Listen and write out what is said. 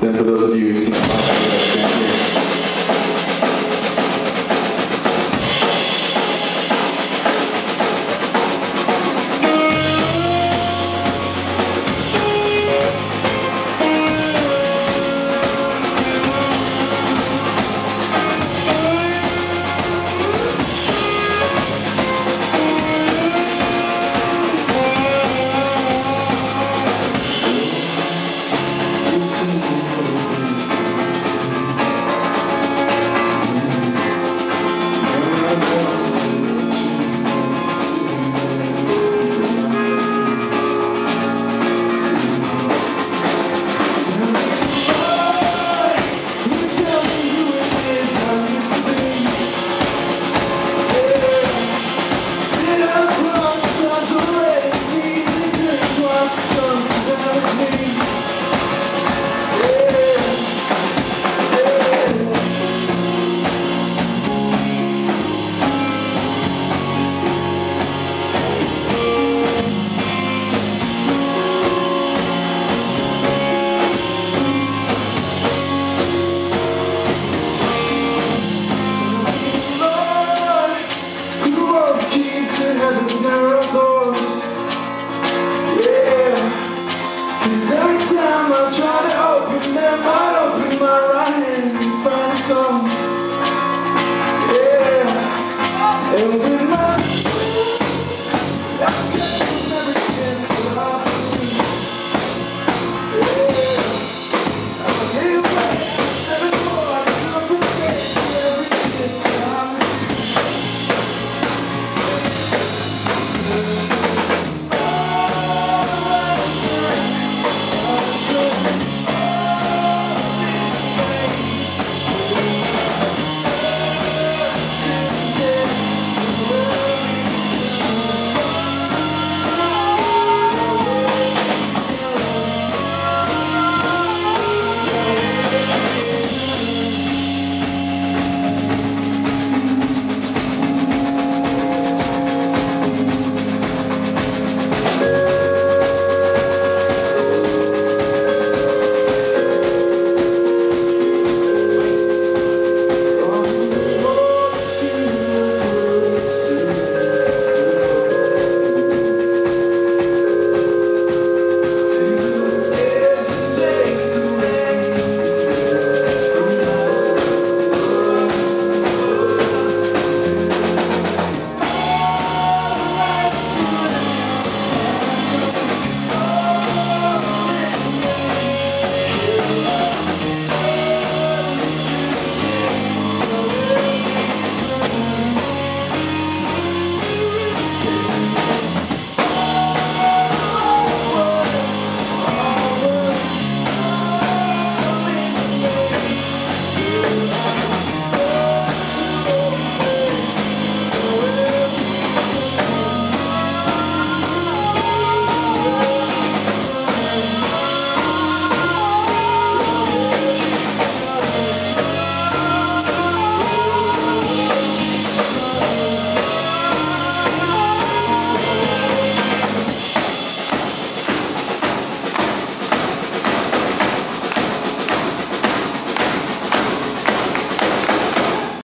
Then for those of you who see some